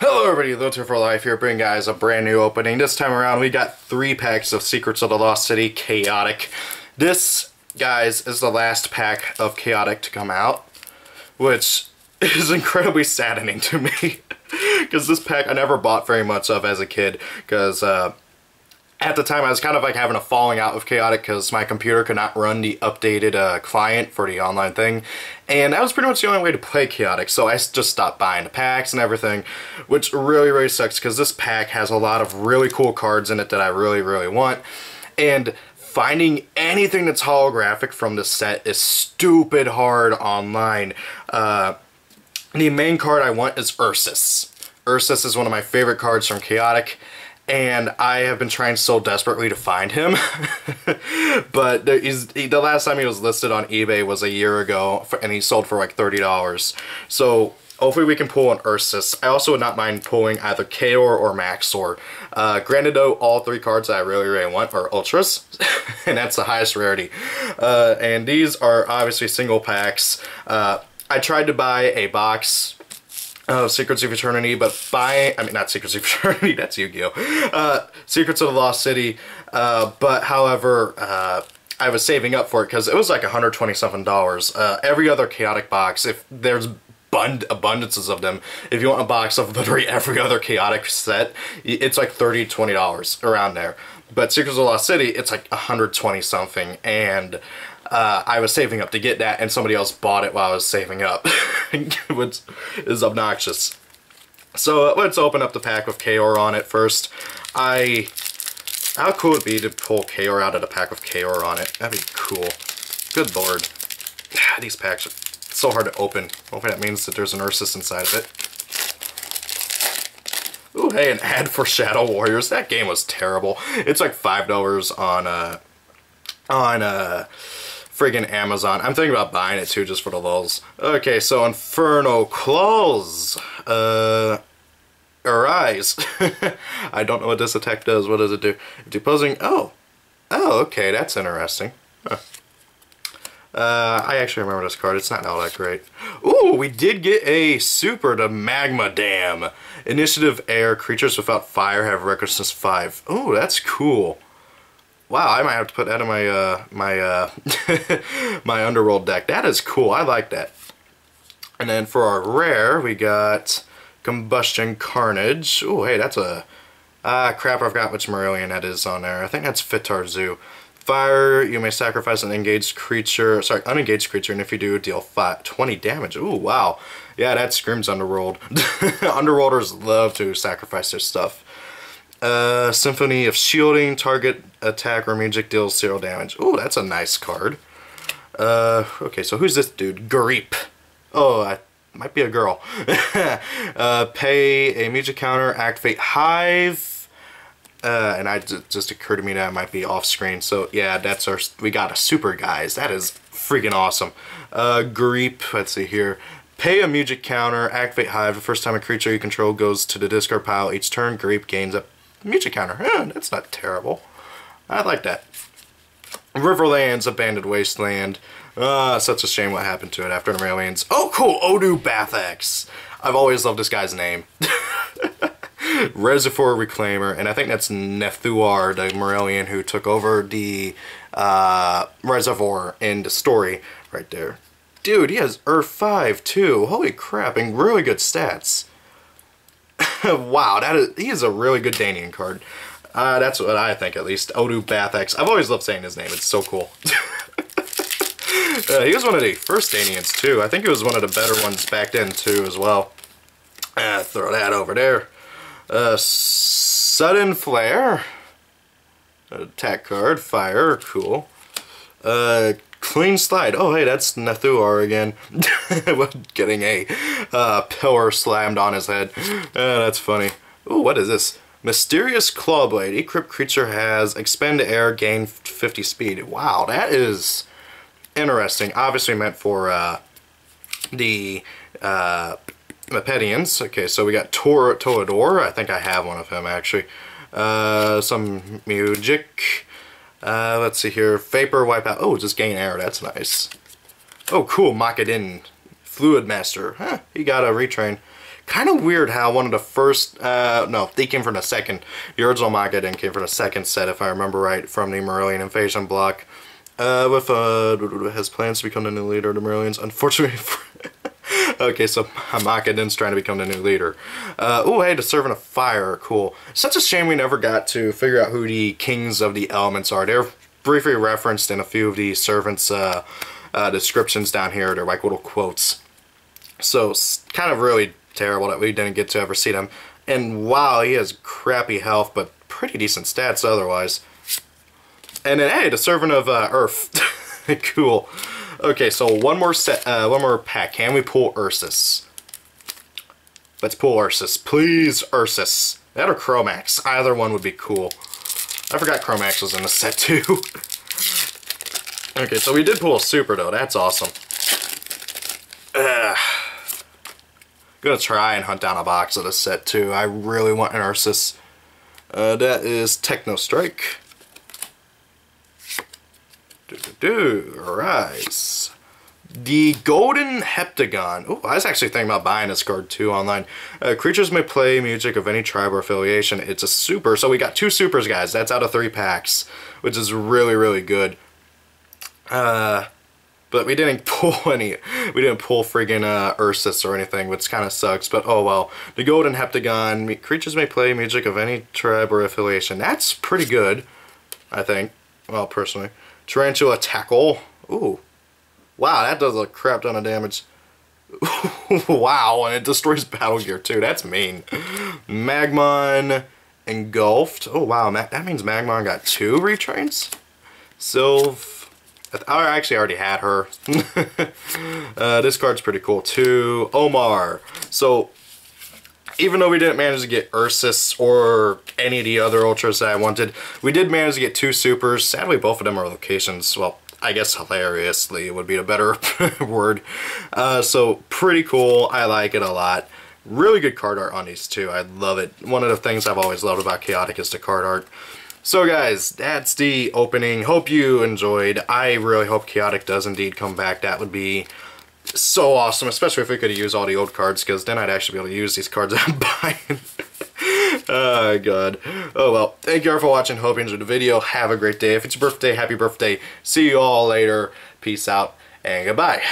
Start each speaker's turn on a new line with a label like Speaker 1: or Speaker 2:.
Speaker 1: Hello everybody, LowTier4Life here, bringing guys a brand new opening. This time around we got three packs of Secrets of the Lost City Chaotic. This, guys, is the last pack of Chaotic to come out, which is incredibly saddening to me. Because this pack I never bought very much of as a kid, because uh, at the time I was kind of like having a falling out with Chaotic because my computer could not run the updated uh, client for the online thing and that was pretty much the only way to play Chaotic so I just stopped buying the packs and everything which really really sucks because this pack has a lot of really cool cards in it that I really really want and finding anything that's holographic from this set is stupid hard online. Uh, the main card I want is Ursus. Ursus is one of my favorite cards from Chaotic and I have been trying so desperately to find him. but the last time he was listed on eBay was a year ago, and he sold for like $30. So hopefully we can pull an Ursus. I also would not mind pulling either Kaor or Maxxor. Uh, granted though, all three cards I really, really want are Ultras, and that's the highest rarity. Uh, and these are obviously single packs. Uh, I tried to buy a box uh, Secrets of Eternity, but by, I mean, not Secrets of Eternity, that's Yu-Gi-Oh! Uh, Secrets of the Lost City, uh, but however, uh, I was saving up for it because it was like 120 something dollars. Uh, every other Chaotic box, if there's abund abundances of them, if you want a box of literally every other Chaotic set, it's like $30, $20 around there. But Secrets of the Lost City, it's like 120 something, and uh, I was saving up to get that and somebody else bought it while I was saving up, which is obnoxious. So uh, let's open up the pack with Kaor on it first. I, how cool would it be to pull Kaor out of the pack with Kaor on it? That'd be cool. Good lord. These packs are so hard to open. Hopefully that means that there's an Ursus inside of it. Ooh, hey, an ad for Shadow Warriors. That game was terrible. It's like $5 on, uh, on, uh, friggin' Amazon. I'm thinking about buying it too, just for the lulz. Okay, so Inferno Claws. Uh, Arise. I don't know what this attack does. What does it do? Deposing. Oh. Oh, okay, that's interesting. Huh. Uh, I actually remember this card. It's not all that great. Ooh, we did get a super to Magma Dam. Initiative Air. Creatures without fire have recklessness 5. Ooh, that's cool. Wow, I might have to put that in my uh, my uh, my underworld deck. That is cool. I like that. And then for our rare, we got Combustion Carnage. Oh, hey, that's a... Ah, crap, I forgot which M'arrillian that is on there. I think that's Fitar Zoo. Fire, you may sacrifice an engaged creature, sorry, unengaged creature, and if you do, deal five, 20 damage. Ooh, wow. Yeah, that screams Underworld. Underworlders love to sacrifice their stuff. Uh, Symphony of Shielding, target attack or magic deals zero damage. Oh, that's a nice card. Uh, okay, so who's this dude? Gareep. Oh, I might be a girl. uh, pay a magic counter, activate Hive. Uh, and I just occurred to me that I might be off screen. So yeah, that's our, we got a super guys. That is freaking awesome. Uh, let's see here. Pay a magic counter, activate Hive. The first time a creature you control goes to the discard pile each turn, Gareep gains a music counter. That's not terrible. I like that. Riverlands, Abandoned Wasteland. Ah, uh, such a shame what happened to it after the aliens. Oh, cool! Odu Bathax. I've always loved this guy's name. Reservoir Reclaimer, and I think that's Nethuar, the M'arrillian who took over the uh, Reservoir in the story right there. Dude, he has Earth 5 too. Holy crap, and really good stats. wow, that is he is a really good Danian card. Uh, that's what I think, at least. Odu Bathax. I've always loved saying his name. It's so cool. uh, he was one of the first Danians, too. I think he was one of the better ones back then, too, as well. Uh, throw that over there. Uh, Sudden Flare. Attack card. Fire. Cool. Clean Slide. Oh, hey, that's Nethuar again. Getting a uh, pillar slammed on his head. Uh, that's funny. Ooh, what is this? Mysterious Clawblade. Equipped creature has expend air, gain 50 speed. Wow, that is interesting. Obviously meant for uh, the uh, Mipedians. Okay, so we got Tor Toador. I think I have one of him, actually. Uh, some Music. Uh, let's see here. Vapor Wipeout. Oh, just gain air. That's nice. Oh, cool. Makadin. Fluid Master. Huh, he got a retrain. Kind of weird how one of the first, uh, no, they came from the second, the original manga didn't came from the second set, if I remember right, from the M'arrillian Invasion block. Uh, with, uh, has plans to become the new leader of the M'arrillians. Unfortunately, okay, so Hamakidin's trying to become the new leader. Uh, oh, hey, the Servant of Fire, cool. Such a shame we never got to figure out who the Kings of the Elements are. They're briefly referenced in a few of the Servants, uh, uh, descriptions down here. They're like little quotes. So, kind of really terrible that we didn't get to ever see them. And wow, he has crappy health, but pretty decent stats otherwise. And then, hey, the Servant of uh, Earth. cool. Okay, so one more set, uh, one more pack. Can we pull Ursus? Let's pull Ursus. Please, Ursus. That or Chromax. Either one would be cool. I forgot Chromax was in the set too. okay, so we did pull a Super though. That's awesome. Ugh. Gonna try and hunt down a box of the set too. I really want an Ursus. Uh, that is Techno Strike. Do. Alright. The Golden Heptagon. Oh, I was actually thinking about buying this card too online. Uh, creatures may play music of any tribe or affiliation. It's a super. So we got two supers, guys. That's out of three packs, which is really, really good. Uh, but we didn't pull any. We didn't pull friggin' uh, Ursus or anything, which kind of sucks. But oh well. The Golden Heptagon. Creatures may play music of any tribe or affiliation. That's pretty good, I think. Well, personally. Tarantula Tackle. Ooh. Wow, that does a crap ton of damage. wow, and it destroys Battle Gear too. That's mean. Magmon Engulfed. Oh wow, that means Magmon got two retrains? Sylve. I actually already had her. uh, this card's pretty cool too. Omar. So, even though we didn't manage to get Ursus or any of the other Ultras that I wanted, we did manage to get two Supers. Sadly, both of them are locations. Well, I guess hilariously would be a better word. Uh, so, pretty cool. I like it a lot. Really good card art on these two. I love it. One of the things I've always loved about Chaotic is the card art. So guys, that's the opening. Hope you enjoyed. I really hope Chaotic does indeed come back. That would be so awesome, especially if we could use all the old cards, because then I'd actually be able to use these cards I'm buying. oh, God. Oh, well. Thank you all for watching. Hope you enjoyed the video. Have a great day. If it's your birthday, happy birthday. See you all later. Peace out, and goodbye.